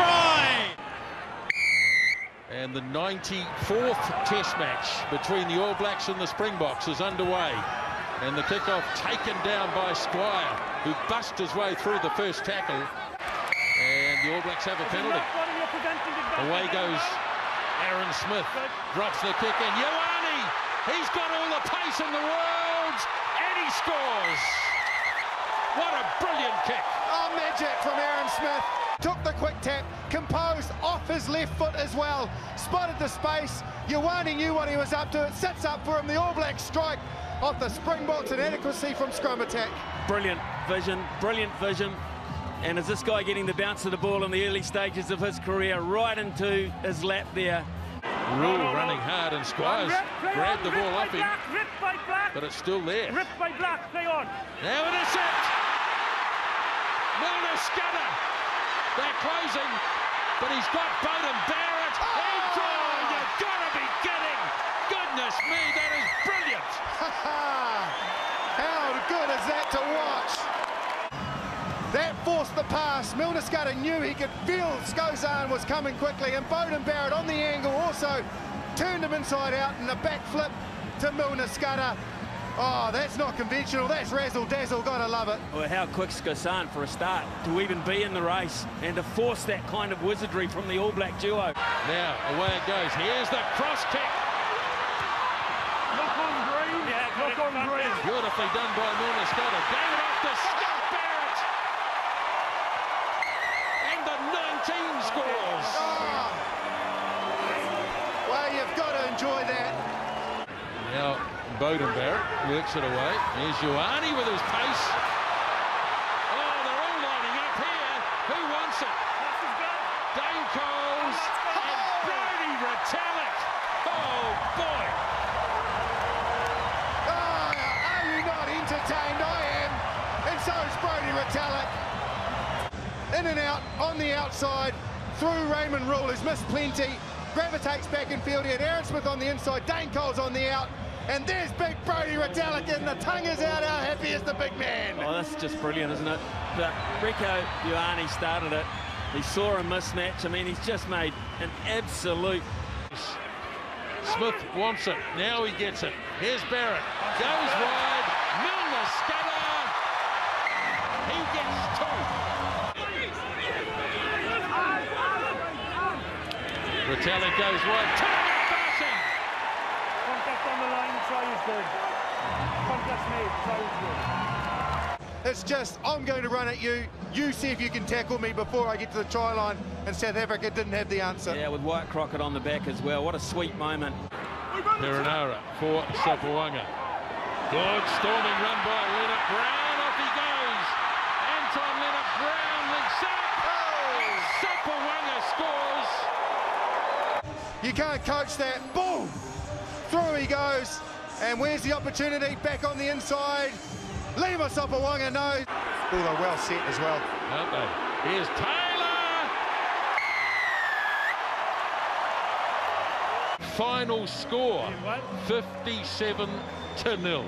try! And the 94th Test match between the All Blacks and the Springboks is underway. And the kickoff taken down by Squire, who bust his way through the first tackle. And the All Blacks have a penalty. Away goes Aaron Smith. Drops the kick in. Ioane! He's got all the pace in the world! And he scores! What a brilliant kick! Oh, magic from Aaron Smith. Took the quick tap, composed off his left foot as well. Spotted the space. Ioane knew what he was up to. It sets up for him. The All Blacks strike off the Springboks inadequacy from scrum attack. Brilliant vision, brilliant vision. And is this guy getting the bounce of the ball in the early stages of his career right into his lap there? Rhule running hard and Squires grabbed the ball off him. But it's still there. Ripped by Black, play on. Now intercept. Milner Skudder. They're closing, but he's got Beauden Barrett. Oh! oh, you've got to be kidding. Goodness me, that is brilliant. How good is that to watch? That forced the pass. Milner Skudder knew he could feel Skosan was coming quickly, and Beauden Barrett on the angle also turned him inside out in a backflip to Milner Skudder. Oh, that's not conventional. That's razzle dazzle. Gotta love it. Well, how quick Skosan for a start to even be in the race and to force that kind of wizardry from the All Black duo. Now away it goes. Here's the cross kick. Look on green. Yeah, look on green. Beautifully done by Milner Skudder. Gave it off to Scott Barrett. And the 19 scores. Oh. Well, you've got to enjoy that. Now Barrett works it away. Here's Ioane with his pace. Oh, they're all lining up here. Who wants it? Dane Coles and Brodie Retallick. Oh, boy. Oh, are you not entertained? I am. And so is Brodie Retallick. In and out, on the outside, through Raymond Rhule, who's missed plenty. Gravitates back in field. He had Aaron Smith on the inside, Dane Coles on the out. And there's big Brodie Retallick, the tongue is out. How happy is the big man? Oh, that's just brilliant, isn't it? But Rieko Ioane started it. He saw a mismatch. I mean, he's just made an absolute... Smith wants it. Now he gets it. Here's Barrett. Goes wide. Milner Skudder. He gets two. Retallick goes wide. Target passing. Contact on the line, try is good. Contact made, try is good. It's just, I'm going to run at you. You see if you can tackle me before I get to the try line. And South Africa didn't have the answer. Yeah, with Wyatt Crockett on the back as well. What a sweet moment. Perenara for Sopoaga. Good storming run by Lienert Brown. Off he goes. Anton Lienert Brown links up. Sopoaga scores. You can't coach that. Boom! Through he goes. And where's the opportunity? Back on the inside. Lima Sopoaga knows. Oh, they're well set as well. Aren't they? Here's Taylor. Final score 57 to nil.